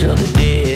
till the day.